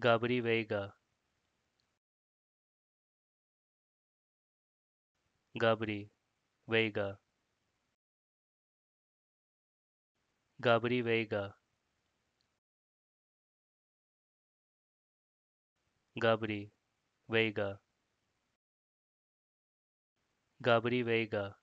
Gabri Vega. Gabri Vega. Gabri Vega. Gabri Vega. Gabri Vega